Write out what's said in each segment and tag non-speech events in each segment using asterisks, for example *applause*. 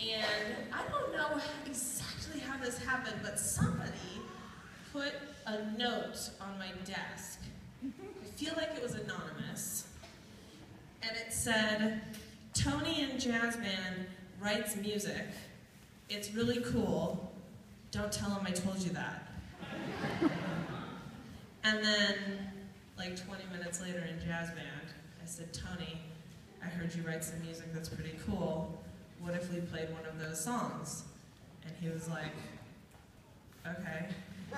And I don't know exactly how this happened, but somebody put a note on my desk. I feel like it was anonymous. And it said, Tony and Jazz Band writes music. It's really cool. Don't tell him I told you that. *laughs* and then, like 20 minutes later in Jazz Band, I said, Tony, I heard you write some music that's pretty cool. What if we played one of those songs? And he was like, okay. *laughs*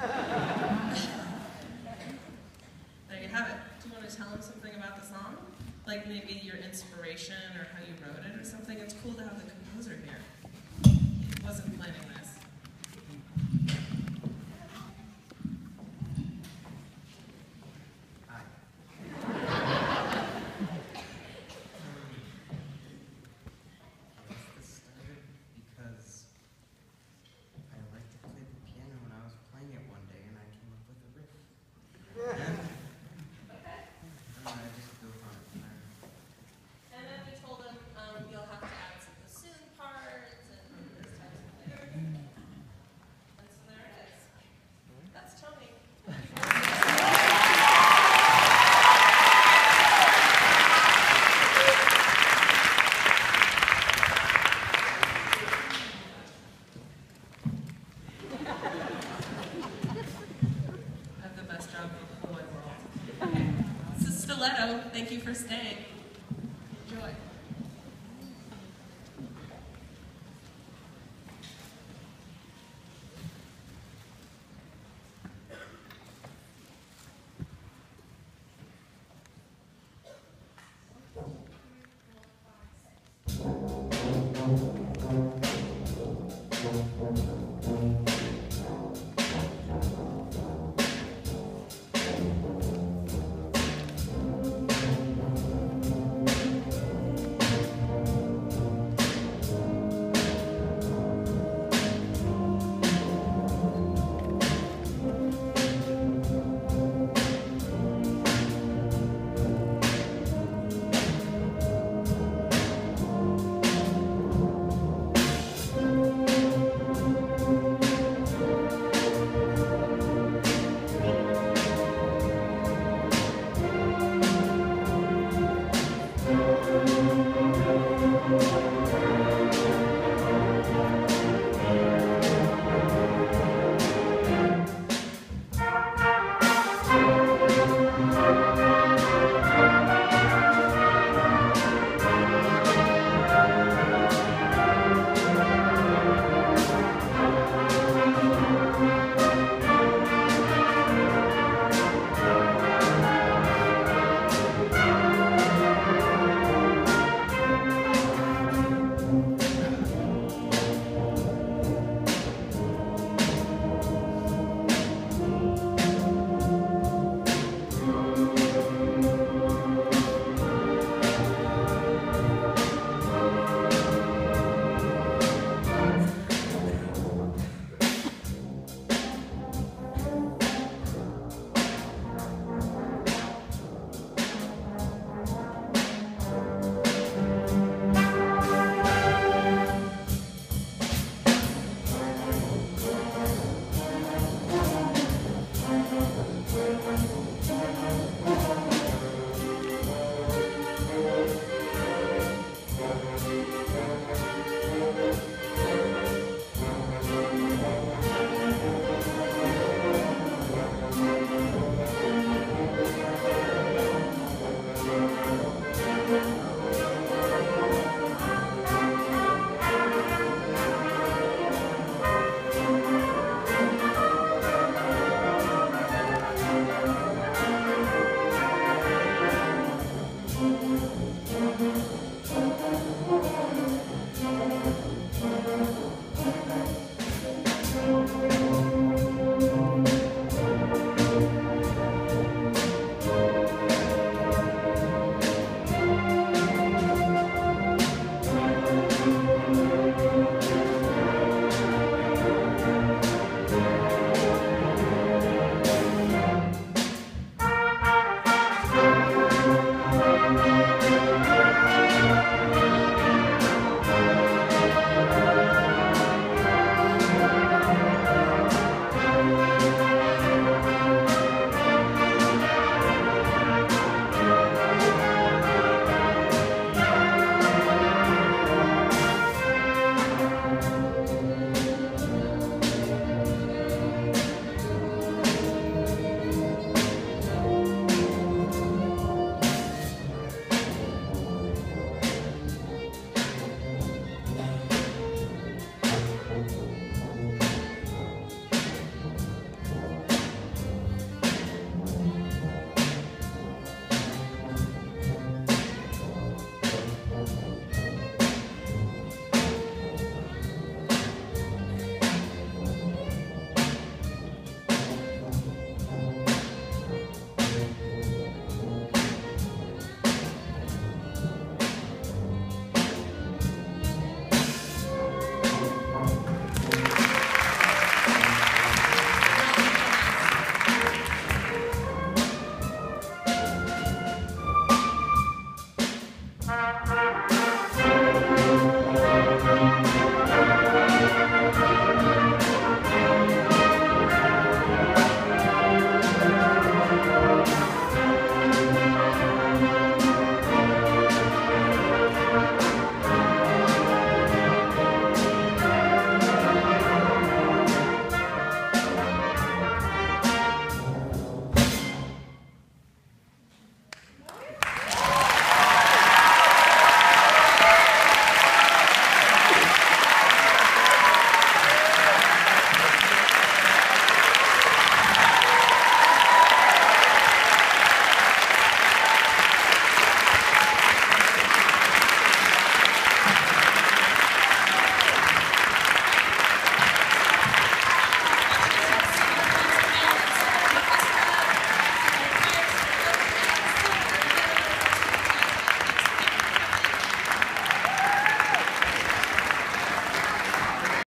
there you have it. Do you want to tell him something about the song? Like maybe your inspiration or how you wrote it or something? It's cool to have the composer here. He wasn't planning this. Leto. Thank you for staying. Enjoy. Thank